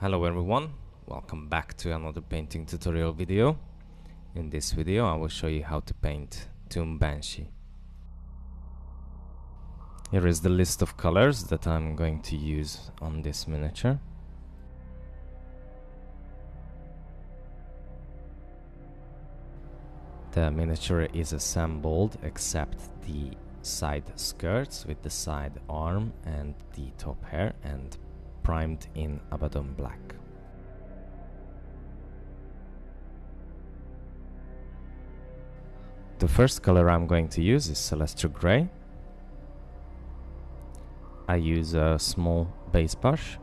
Hello everyone, welcome back to another painting tutorial video. In this video I will show you how to paint Tomb Banshee. Here is the list of colors that I'm going to use on this miniature. The miniature is assembled except the side skirts with the side arm and the top hair and primed in Abaddon black. The first color I'm going to use is Celestra Grey. I use a small base brush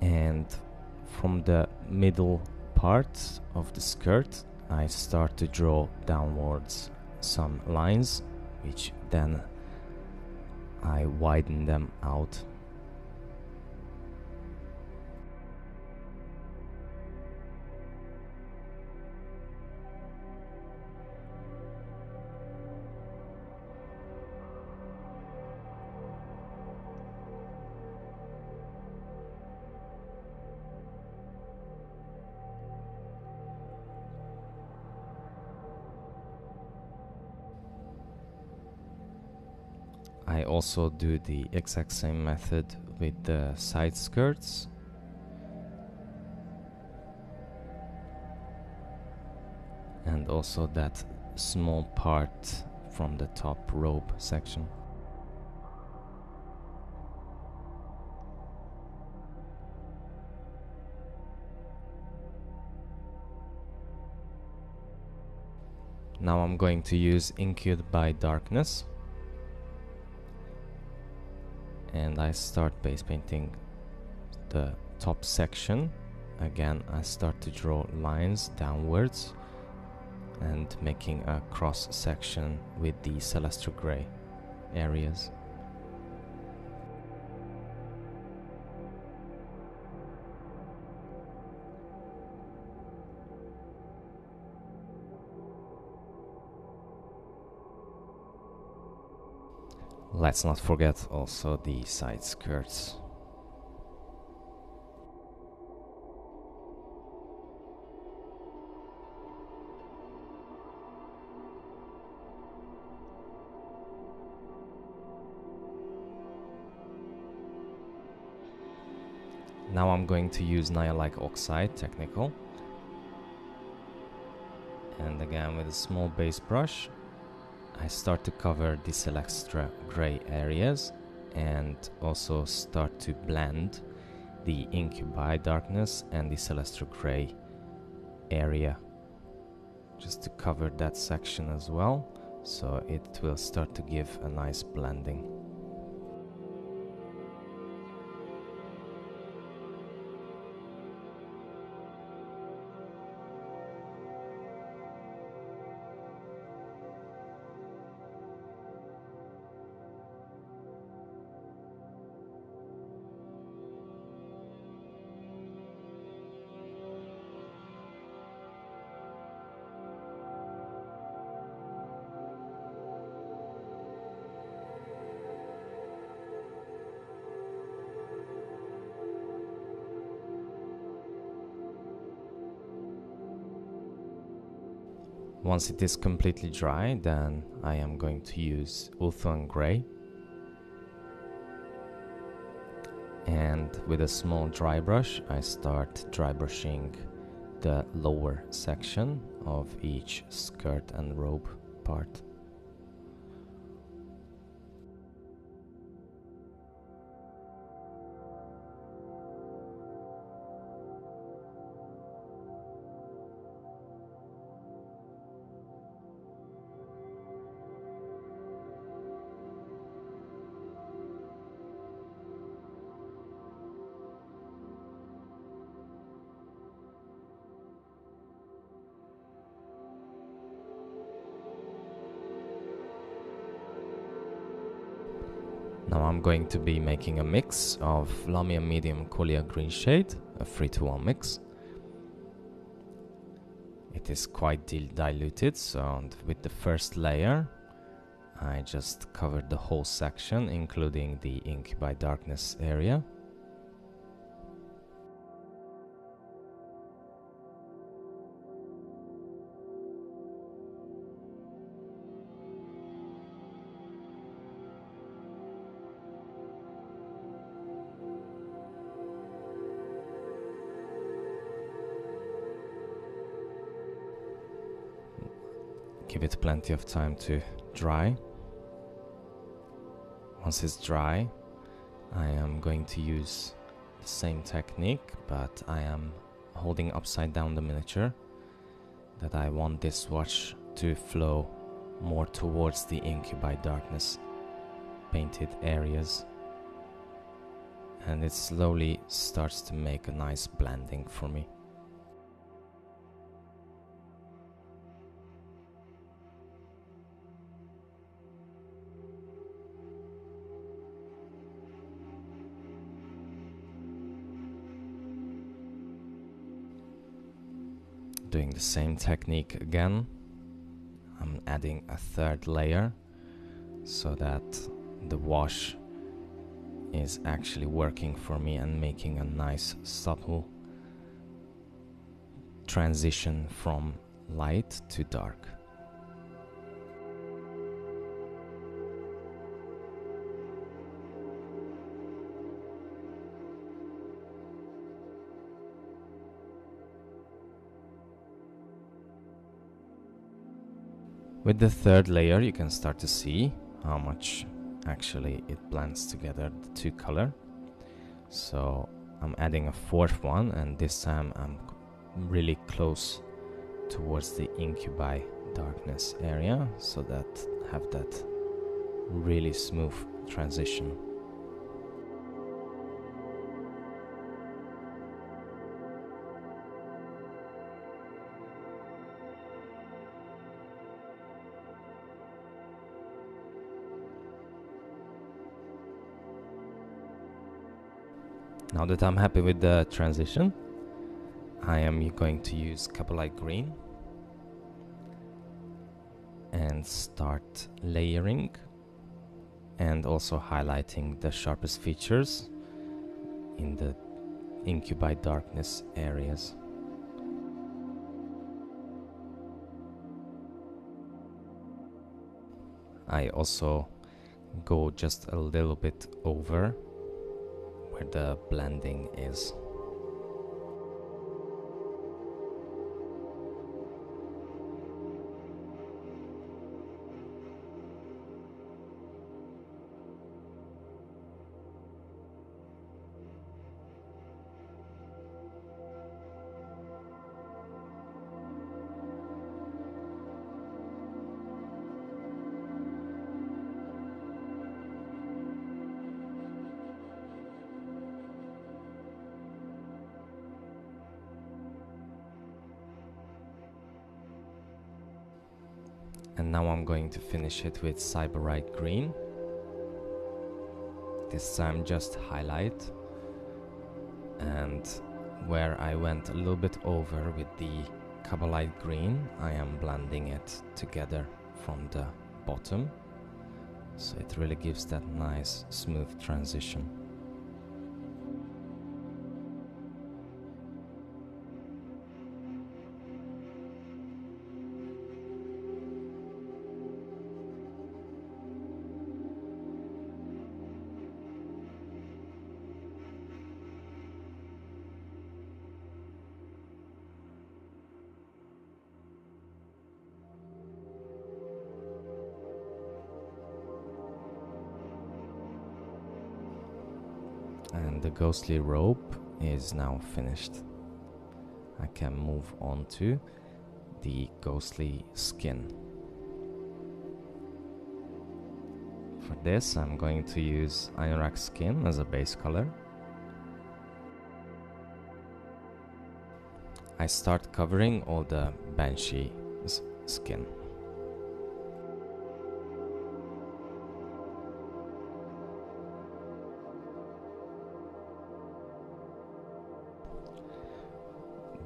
and from the middle part of the skirt I start to draw downwards some lines which then I widen them out I also do the exact same method with the side skirts. And also that small part from the top robe section. Now I'm going to use Incubi Darkness and I start base painting the top section. Again I start to draw lines downwards and making a cross section with the Celestra Grey areas Let's not forget also the side skirts. Now I'm going to use Nihilakh Oxide Technical. And again with a small base brush, I start to cover these extra gray areas and also start to blend the incubi darkness and the Celestra Grey area just to cover that section as well. So it will start to give a nice blending Once it is completely dry, then I am going to use Ulthuan Grey. And with a small dry brush, I start dry brushing the lower section of each skirt and robe part. I'm going to be making a mix of Lahmian Medium Coelia Greenshade, a 3 to 1 mix. It is quite diluted, so with the first layer I just covered the whole section, including the Incubi Darkness area. Give it plenty of time to dry. Once it's dry, I am going to use the same technique, but I am holding upside down the miniature that I want this wash to flow more towards the incubi darkness painted areas and it slowly starts to make a nice blending for me. Doing the same technique again, I'm adding a third layer so that the wash is actually working for me and making a nice subtle transition from light to dark. With the third layer you can start to see how much actually it blends together the two color. So I'm adding a fourth one and this time I'm really close towards the incubi darkness area so that have that really smooth transition Now that I'm happy with the transition, I am going to use Kabalite Green and start layering and also highlighting the sharpest features in the incubi darkness areas. I also go just a little bit over the blending is. To finish it with Sybarite Green. This time just highlight. And where I went a little bit over with the Kabalite Green I am blending it together from the bottom. So it really gives that nice smooth transition the ghostly robe is now finished. I can move on to the ghostly skin. For this I'm going to use Ionrach skin as a base color. I start covering all the Banshee skin.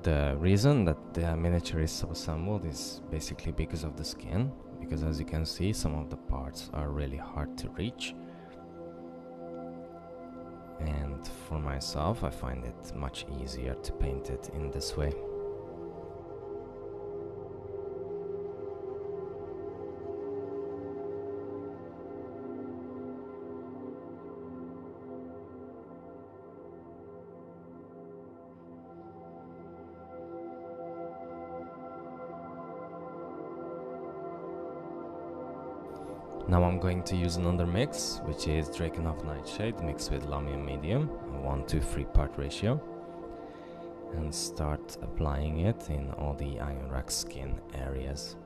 The reason that the miniature is sub-assembled is basically because of the skin because as you can see some of the parts are really hard to reach. And for myself I find it much easier to paint it in this way I'm going to use another mix, which is Drakenhof Nightshade mixed with Lahmian Medium, 1 to 3 part ratio, and start applying it in all the Ionrach skin areas.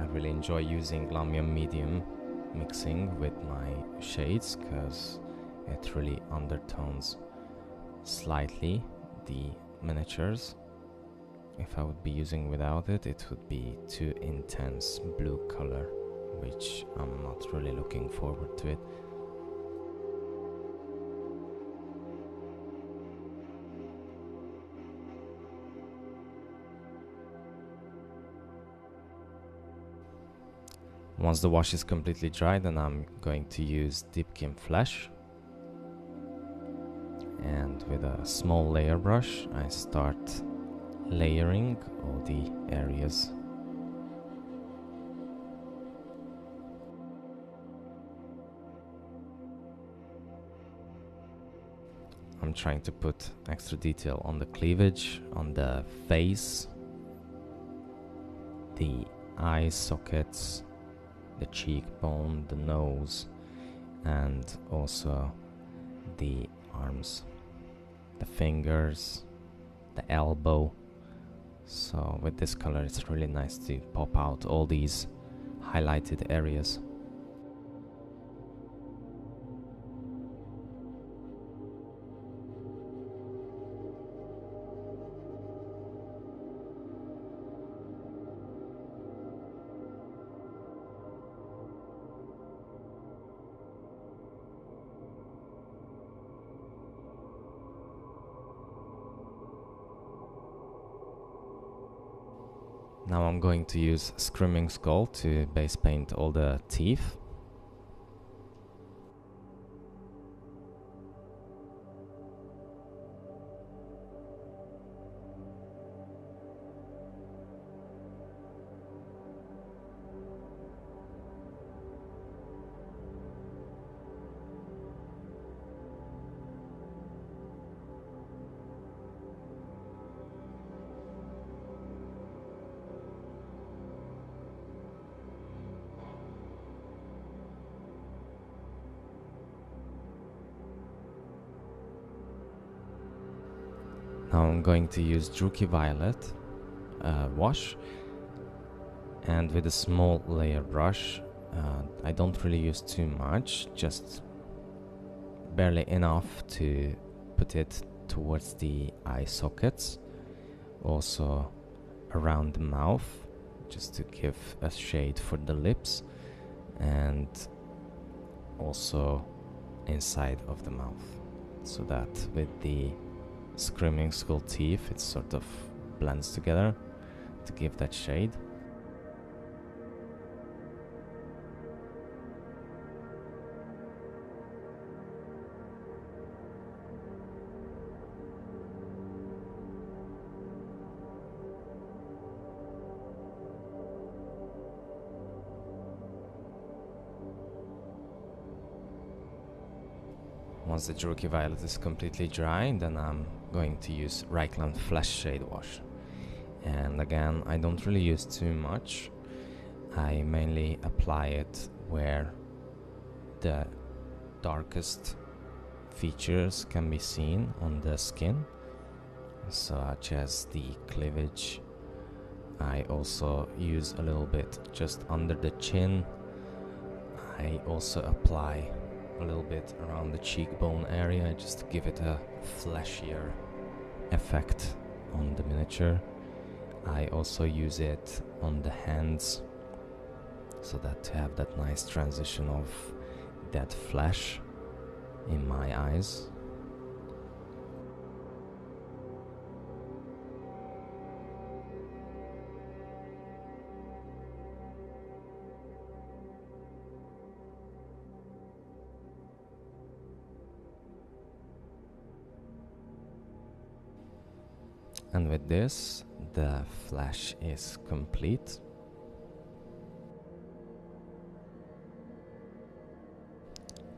I really enjoy using Lahmian Medium mixing with my shades because it really undertones slightly the miniatures. If I would be using without it, it would be too intense blue color, which I'm not really looking forward to it. Once the wash is completely dry, then I'm going to use Deepkin Flesh. And with a small layer brush, I start layering all the areas. I'm trying to put extra detail on the cleavage, on the face, the eye sockets, the cheekbone, the nose, and also the arms, the fingers, the elbow. So with this color it's really nice to pop out all these highlighted areas. Going to use Screaming Skull to base paint all the teeth. Going to use Druchii Violet uh, wash and with a small layer brush uh, I don't really use too much just barely enough to put it towards the eye sockets also around the mouth just to give a shade for the lips and also inside of the mouth so that with the screaming skull teeth it sort of blends together to give that shade Once the Druchii Violet is completely dry, then I'm going to use Reikland Fleshshade Wash. And again, I don't really use too much. I mainly apply it where the darkest features can be seen on the skin, such as the cleavage. I also use a little bit just under the chin. I also apply a little bit around the cheekbone area just to give it a fleshier effect on the miniature. I also use it on the hands so that to have that nice transition of that flesh in my eyes. And with this, the flash is complete.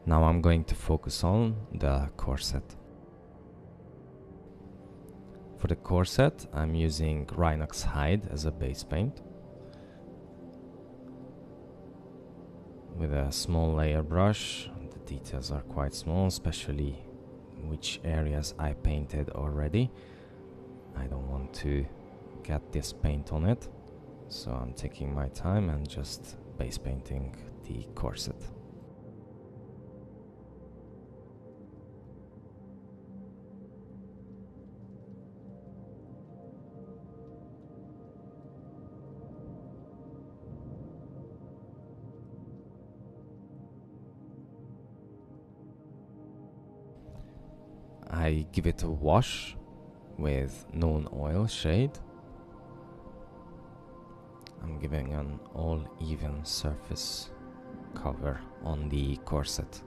Now I'm going to focus on the corset. For the corset, I'm using Rhinox hide as a base paint. With a small layer brush, the details are quite small, especially which areas I painted already. I don't want to get this paint on it, so I'm taking my time and just base painting the corset. I give it a wash with Nuln Oil shade. I'm giving an all even surface cover on the corset.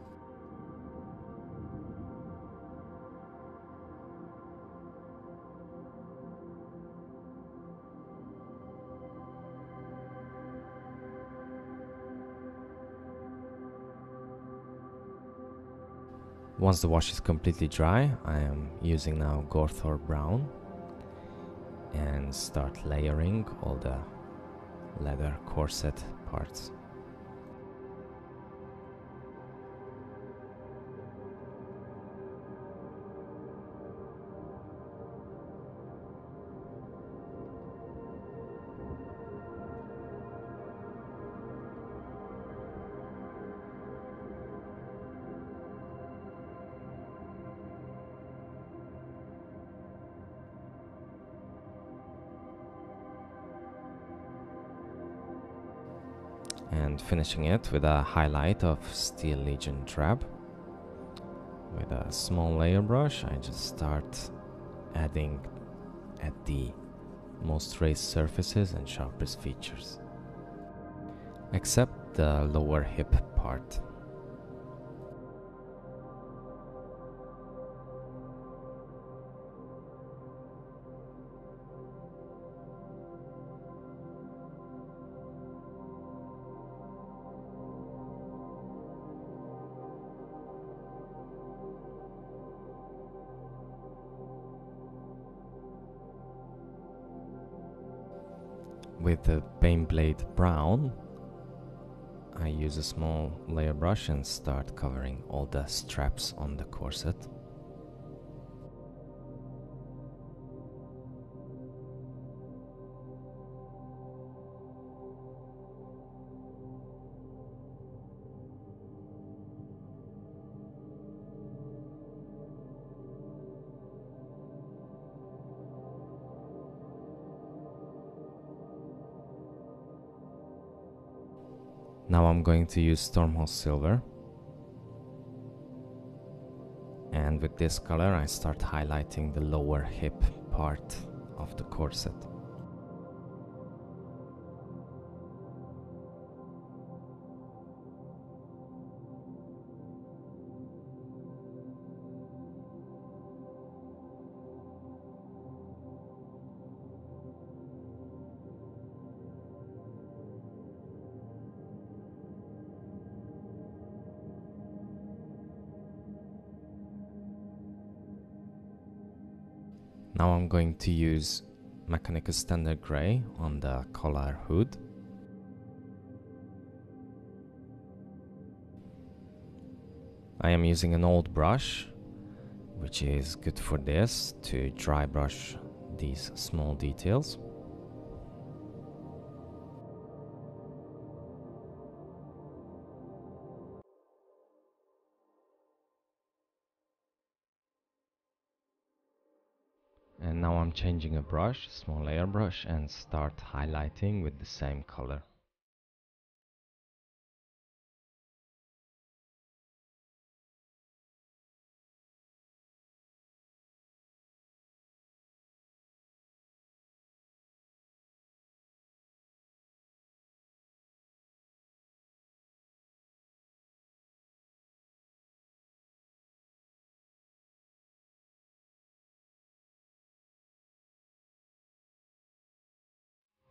Once the wash is completely dry, I am using now Gorthor Brown and start layering all the leather corset parts. Finishing it with a highlight of Steel Legion Drab. With a small layer brush, I just start adding at the most raised surfaces and sharpest features. Except the lower hip part. With the Baneblade Brown, I use a small layer brush and start covering all the straps on the corset. Now I'm going to use Stormhost Silver. And with this color I start highlighting the lower hip part of the corset. Now I'm going to use Mechanicus Standard Grey on the collar hood. I am using an old brush, which is good for this, to dry brush these small details. Changing a brush, small layer brush, and start highlighting with the same color.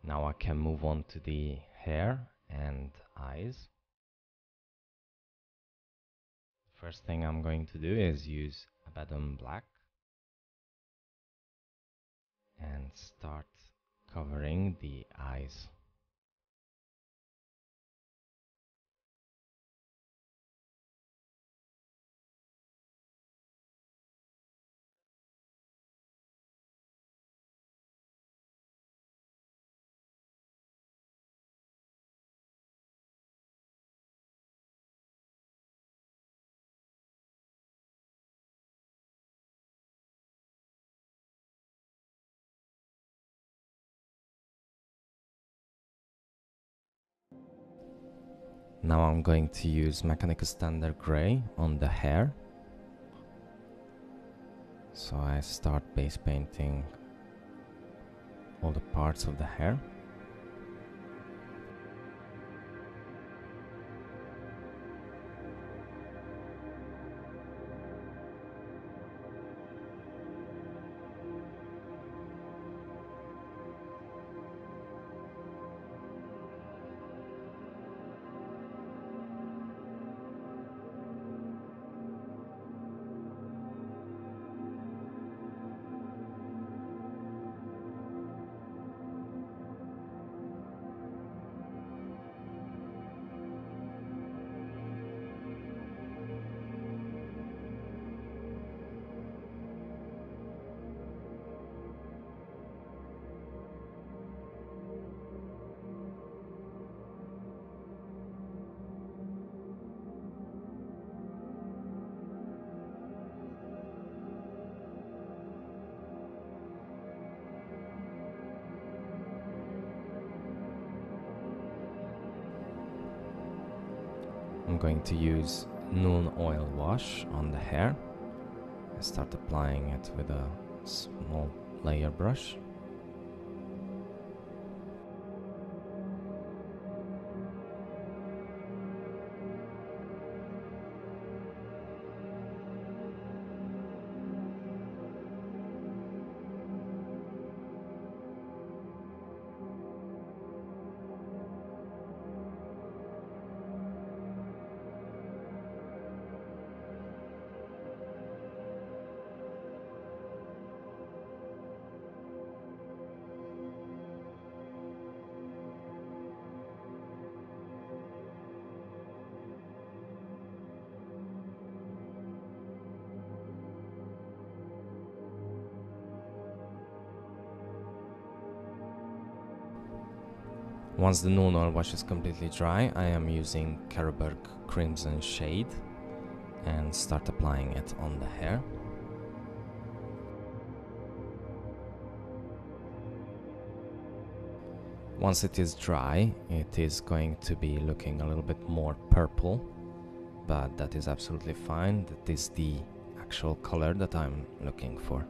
Now I can move on to the hair and eyes. First thing I'm going to do is use Abaddon Black and start covering the eyes. Now I'm going to use Mechanicus Standard Grey on the hair. So I start base painting all the parts of the hair. Going to use Nuln Oil Wash on the hair. I start applying it with a small layer brush. Once the Oil wash is completely dry, I am using Carroburg Crimson Shade and start applying it on the hair. Once it is dry, it is going to be looking a little bit more purple, but that is absolutely fine. That is the actual color that I'm looking for.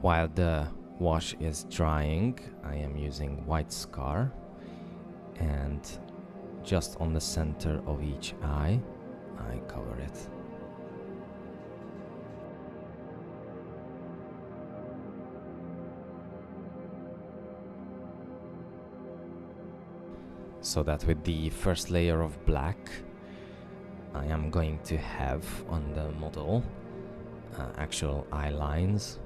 While the wash is drying, I am using white scar and just on the center of each eye, I cover it. So that with the first layer of black, I am going to have on the model uh, actual eye lines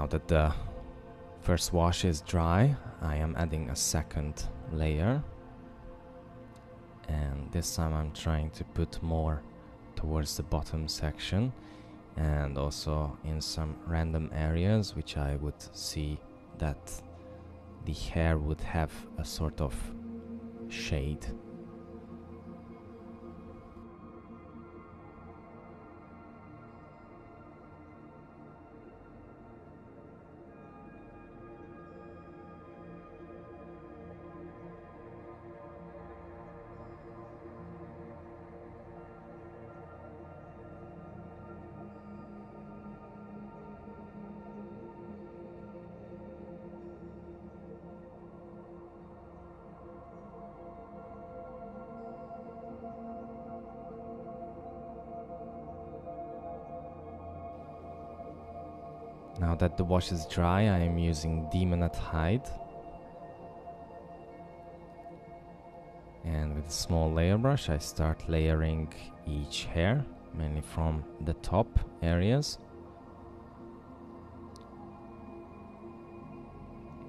Now that the first wash is dry, I am adding a second layer. And this time I'm trying to put more towards the bottom section and also in some random areas which I would see that the hair would have a sort of shade that the wash is dry, I am using Daemonette Hide. And with a small layer brush, I start layering each hair, mainly from the top areas.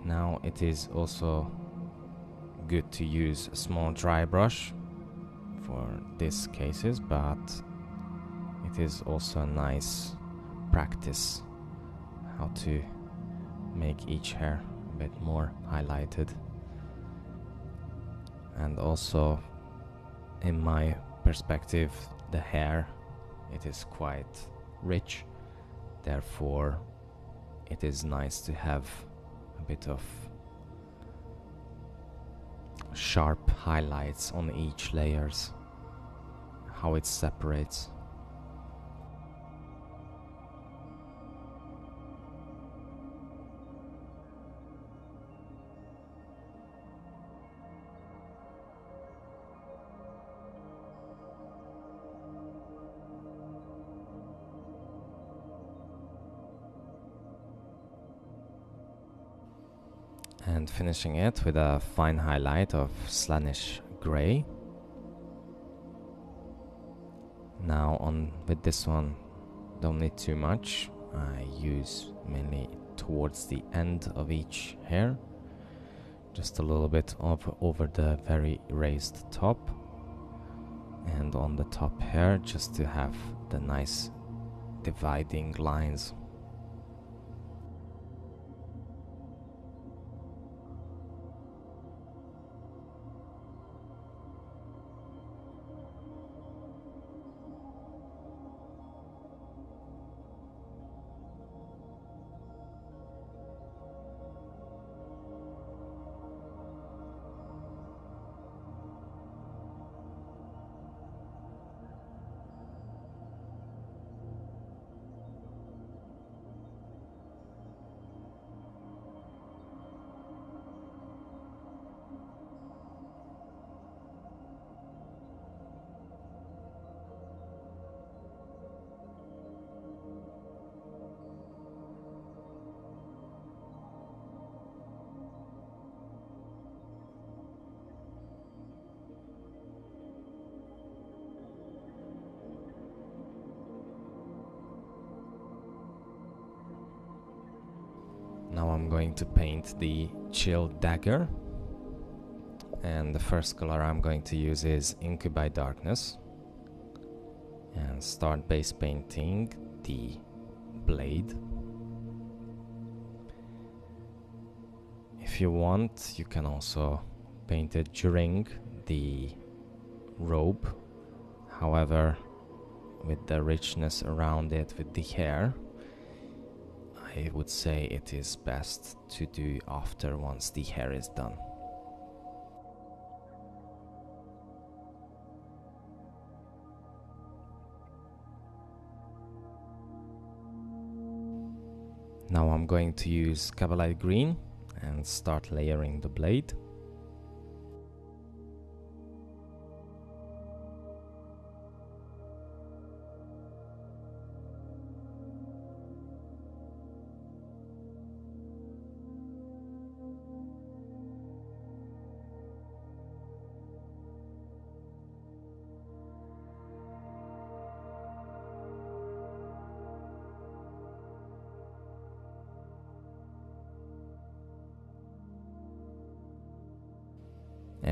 Now it is also good to use a small dry brush for these cases, but it is also a nice practice how to make each hair a bit more highlighted. And also in my perspective the hair it is quite rich. Therefore it is nice to have a bit of sharp highlights on each layers how it separates finishing it with a fine highlight of Slaanesh Grey. Now on with this one, don't need too much. I use mainly towards the end of each hair, just a little bit of over the very raised top, and on the top hair just to have the nice dividing lines I'm going to paint the Chill Dagger. And the first color I'm going to use is Incubi Darkness. And start base painting the blade. If you want, you can also paint it during the robe. However, with the richness around it with the hair, I would say it is best to do after once the hair is done. Now I'm going to use Kabalite Green and start layering the blade.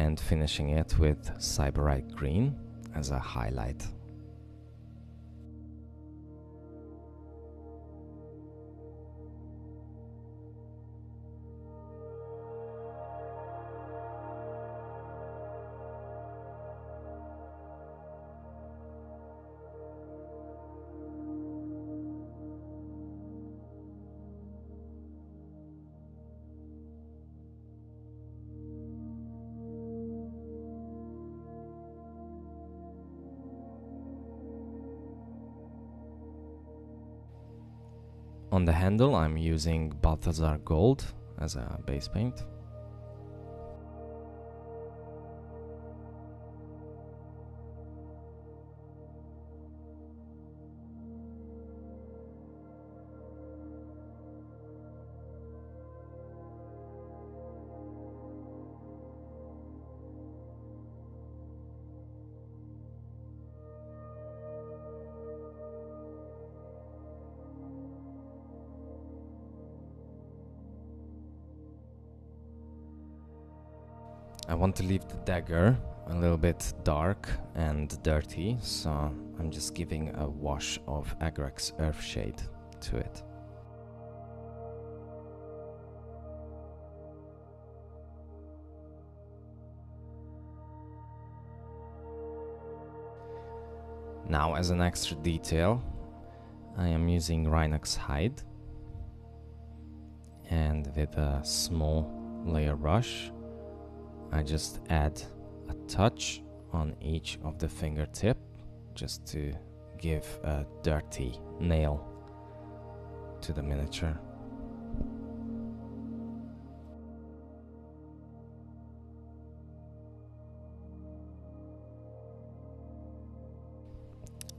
And finishing it with Sybarite Green as a highlight. Handle I'm using Balthasar Gold as a base paint. I want to leave the dagger a little bit dark and dirty, so I'm just giving a wash of Agrax Earthshade to it. Now as an extra detail, I am using Rhinox hide and with a small layer brush I just add a touch on each of the fingertip just to give a dirty nail to the miniature.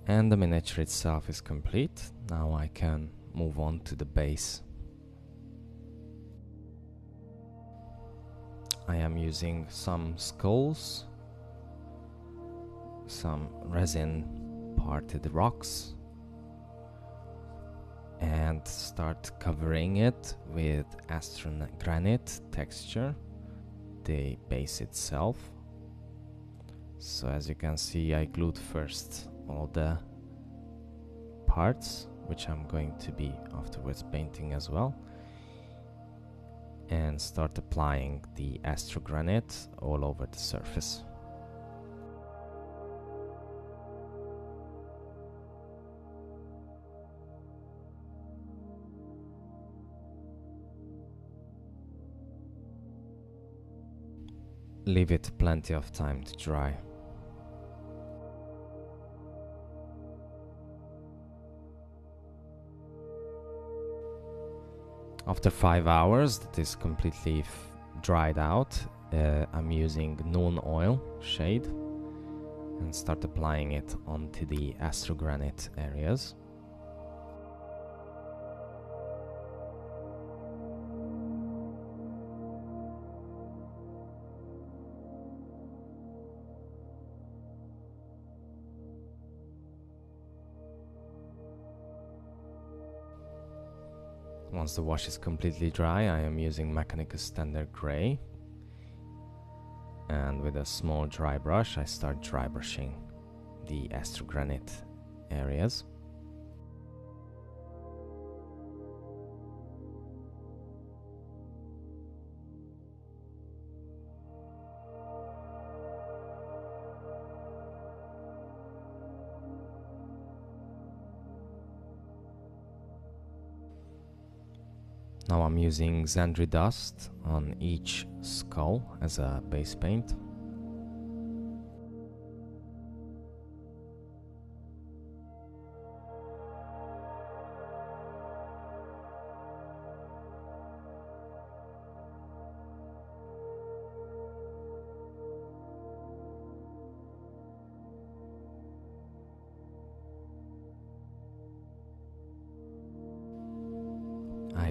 And the miniature itself is complete. Now I can move on to the base. I am using some skulls, some resin parted rocks, and start covering it with astrogranite texture, the base itself. So as you can see I glued first all the parts which I'm going to be afterwards painting as well and start applying the astrogranite all over the surface. Leave it plenty of time to dry. After five hours, that is completely dried out, uh, I'm using Nuln Oil shade and start applying it onto the astrogranite areas. Once the wash is completely dry, I am using Mechanicus Standard Grey. And with a small dry brush, I start dry brushing the astrogranite areas. I'm using Zandri Dust on each skull as a base paint.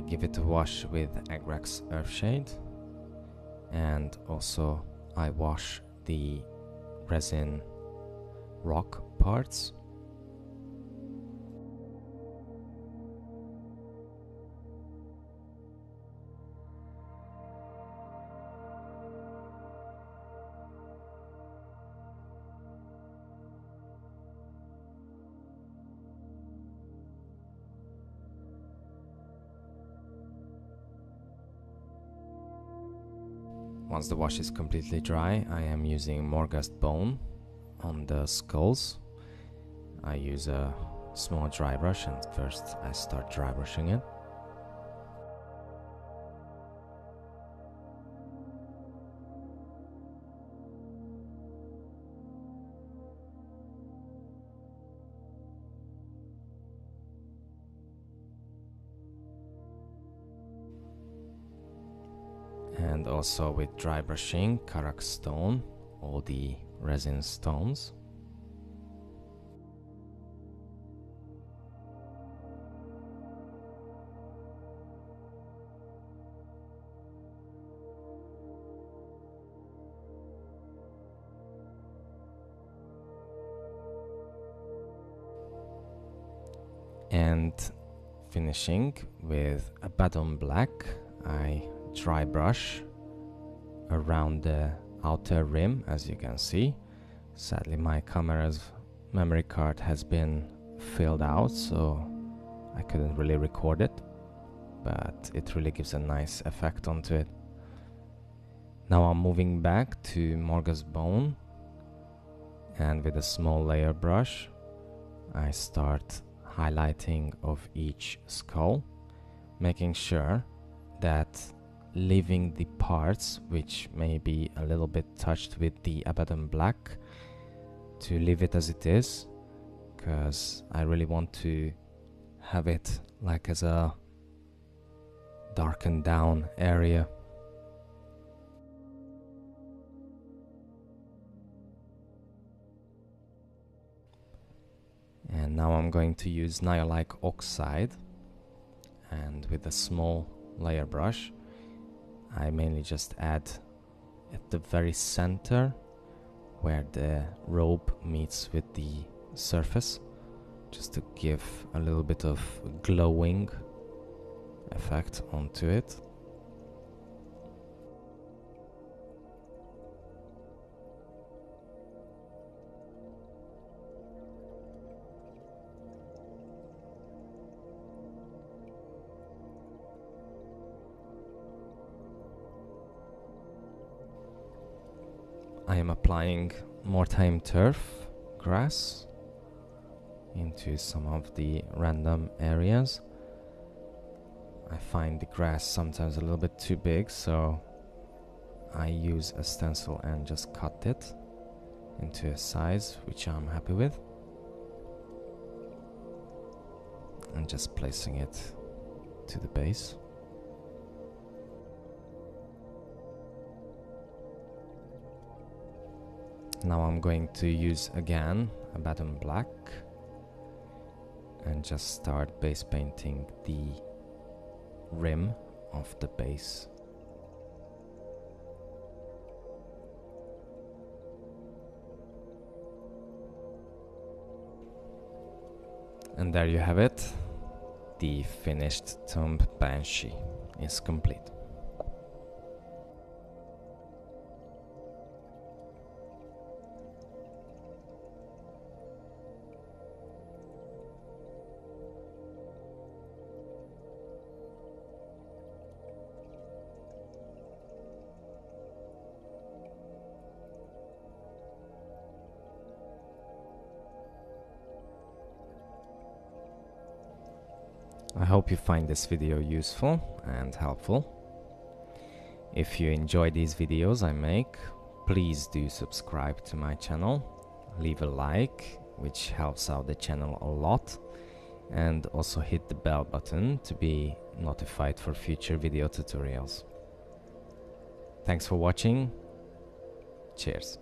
Give it a wash with Agrax Earthshade. And also I wash the resin rock parts Once the wash is completely dry, I am using Morghast Bone on the skulls. I use a small dry brush and first I start dry brushing it. Also with dry brushing karak stone all the resin stones. And finishing with Abaddon black I dry brush around the outer rim as you can see. Sadly my camera's memory card has been filled out so I couldn't really record it but it really gives a nice effect onto it. Now I'm moving back to Morghast bone and with a small layer brush I start highlighting of each skull, making sure that leaving the parts which may be a little bit touched with the Abaddon black to leave it as it is because I really want to have it like as a darkened down area. And now I'm going to use Nihilakh oxide and with a small layer brush I mainly just add at the very center where the rope meets with the surface just to give a little bit of glowing effect onto it am applying Mordheim turf grass into some of the random areas. I find the grass sometimes a little bit too big, so I use a stencil and just cut it into a size which I'm happy with. And just placing it to the base. Now I'm going to use again Abaddon black and just start base painting the rim of the base. And there you have it. The finished Tomb Banshee is complete. Hope you find this video useful and helpful. If you enjoy these videos I make, please do subscribe to my channel, leave a like, which helps out the channel a lot, and also hit the bell button to be notified for future video tutorials. Thanks for watching, cheers.